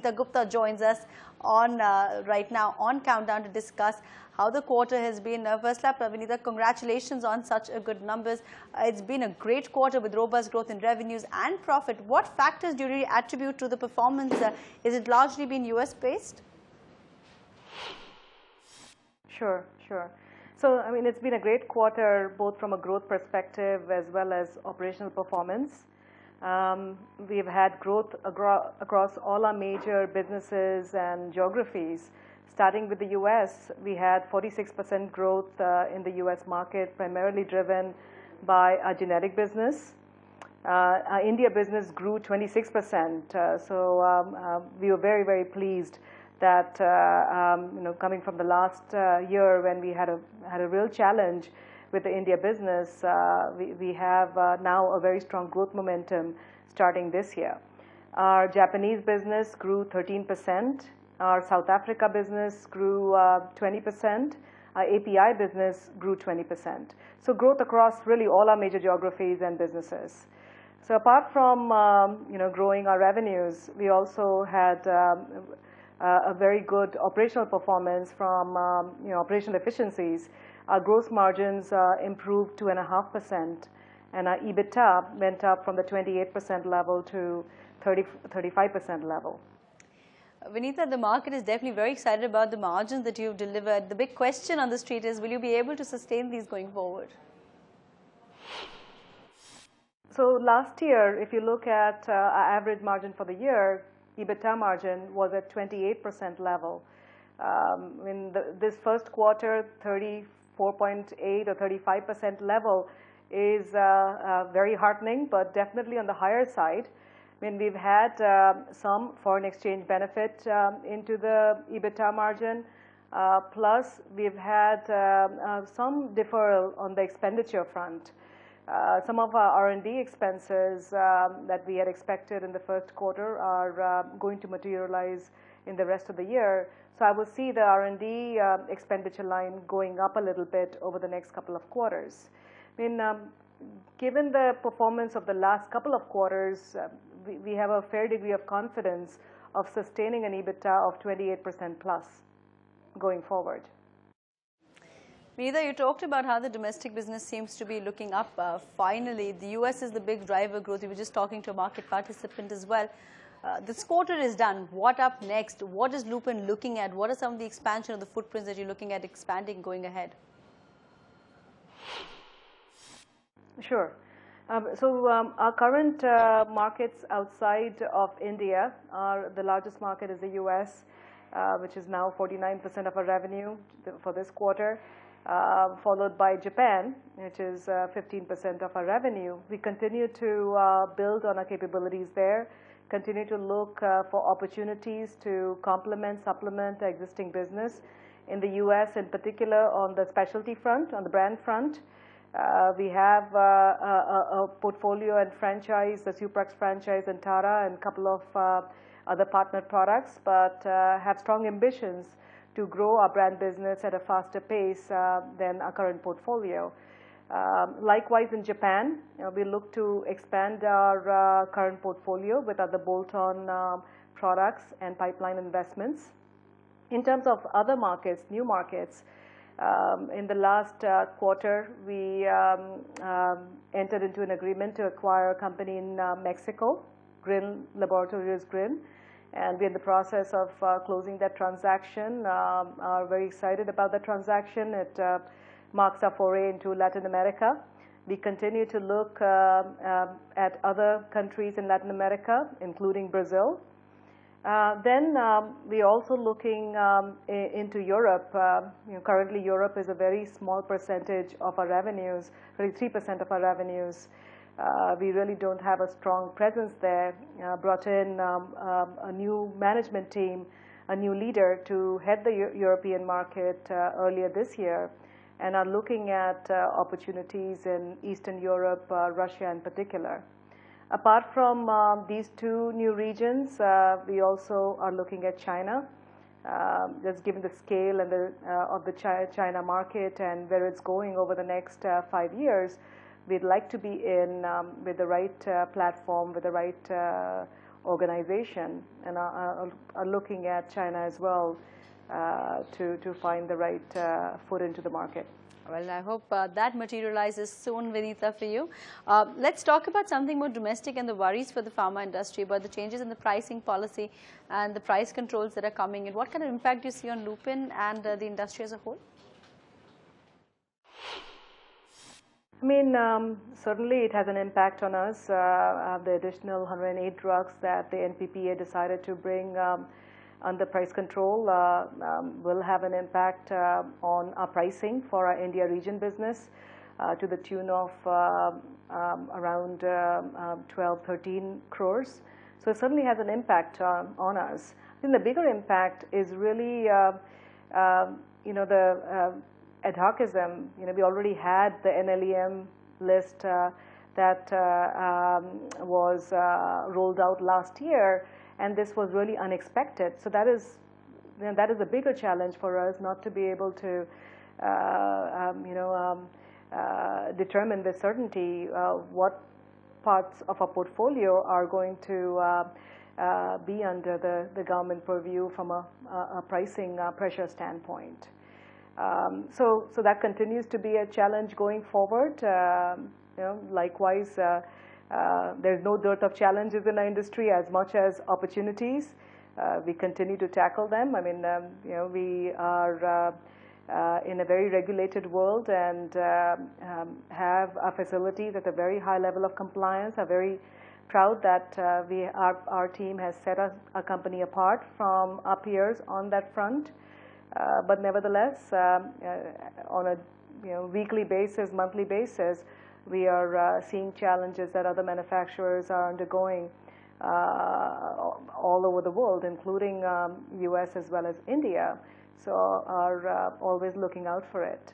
Vinita Gupta joins us on uh, right now on Countdown to discuss how the quarter has been. Uh, first up, Vinita, congratulations on such a good numbers. Uh, it's been a great quarter with robust growth in revenues and profit. What factors do you attribute to the performance? Uh, is it largely been US based? Sure, sure. So, I mean, it's been a great quarter both from a growth perspective as well as operational performance. Um, we've had growth across all our major businesses and geographies. Starting with the U.S., we had 46% growth uh, in the U.S. market, primarily driven by our generic business. Uh, our India business grew 26%. Uh, so um, we were very, very pleased that, um, you know, coming from the last year when we had a, had a real challenge with the India business, uh, we, we have uh, now a very strong growth momentum starting this year. Our Japanese business grew 13%. Our South Africa business grew 20%. Uh, our API business grew 20%. So growth across really all our major geographies and businesses. So apart from um, you know growing our revenues, we also had um, a very good operational performance from um, you know operational efficiencies. Our gross margins uh, improved 2.5%, and our EBITDA went up from the 28% level to 30, 35% level. Vinita, the market is definitely very excited about the margins that you've delivered. The big question on the street is, will you be able to sustain these going forward? So last year, if you look at uh, our average margin for the year, EBITDA margin was at 28% level. Um, in the, this first quarter, 30, 4.8 or 35% level is uh, uh, very heartening, but definitely on the higher side. I mean, we've had uh, some foreign exchange benefit into the EBITDA margin, plus we've had some deferral on the expenditure front. some of our R&D expenses um, that we had expected in the first quarter are going to materialize in the rest of the year. So I will see the R&D uh, expenditure line going up a little bit over the next couple of quarters. I mean, um, given the performance of the last couple of quarters, uh, we, we have a fair degree of confidence of sustaining an EBITDA of 28% plus going forward. Vinita, you talked about how the domestic business seems to be looking up uh, finally. The US is the big driver growth. You were just talking to a market participant as well. Uh, this quarter is done. What up next? What is Lupin looking at? What are some of the expansion of the footprints that you're looking at expanding going ahead? Sure. Um, so um, our current uh, markets outside of India are the largest market is the U.S., uh, which is now 49% of our revenue for this quarter, uh, followed by Japan, which is 15% uh, of our revenue. We continue to uh, build on our capabilities there continue to look uh, for opportunities to complement, supplement the existing business. In the U.S. in particular on the specialty front, on the brand front, uh, we have uh, a, a, portfolio and franchise, the Suprax franchise and Antara and a couple of uh, other partner products, but uh, have strong ambitions to grow our brand business at a faster pace uh, than our current portfolio. Um, likewise, in Japan, uh, we look to expand our uh, current portfolio with other bolt-on um, products and pipeline investments. In terms of other markets, new markets, um, in the last uh, quarter, we um, um, entered into an agreement to acquire a company in uh, Mexico, Grin Laboratories Grin, and we're in the process of uh, closing that transaction. Um, are very excited about the transaction. It uh, marks our foray into Latin America. We continue to look uh, uh, at other countries in Latin America, including Brazil. Uh, then um, we're also looking um, into Europe. You know, currently, Europe is a very small percentage of our revenues, really 3% of our revenues. We really don't have a strong presence there. Brought in um, a new management team, a new leader to head the European market earlier this year and are looking at uh, opportunities in Eastern Europe, uh, Russia in particular. Apart from um, these two new regions, uh, we also are looking at China. Just given the scale and the, of the China market and where it's going over the next five years, we'd like to be in um, with the right uh, platform, with the right uh, organization and are, are, looking at China as well uh, to, to find the right uh, foot into the market. Well, I hope uh, that materializes soon, Vinita, for you. Uh, let's talk about something more domestic and the worries for the pharma industry about the changes in the pricing policy and the price controls that are coming in. What kind of impact do you see on Lupin and uh, the industry as a whole? I mean, um, certainly it has an impact on us. Uh, uh the additional 108 drugs that the NPPA decided to bring um, under price control uh, um, will have an impact uh, on our pricing for our India region business uh, to the tune of um, around 12, 13 crores. So it certainly has an impact on us. I think the bigger impact is really, you know, the ad hocism. You know, we already had the NLEM list that um, was rolled out last year and this was really unexpected. So that is, you know, that is a bigger challenge for us, not to be able to, uh, um, you know, um, uh, determine with certainty uh, what parts of our portfolio are going to uh, uh, be under the, the government purview from a, a pricing uh, pressure standpoint. Um, so, so that continues to be a challenge going forward. Um, you know, likewise, uh, there's no dearth of challenges in our industry as much as opportunities. Uh, we continue to tackle them. I mean, um, you know, we are uh, uh in a very regulated world and um, um, have our facilities at a very high level of compliance. Are very proud that uh, we our, our team has set our, our, company apart from our peers on that front. Uh, but nevertheless, um, on a you know, weekly basis, monthly basis, we are uh, seeing challenges that other manufacturers are undergoing uh, all over the world, including um, U.S. as well as India. So are uh, always looking out for it.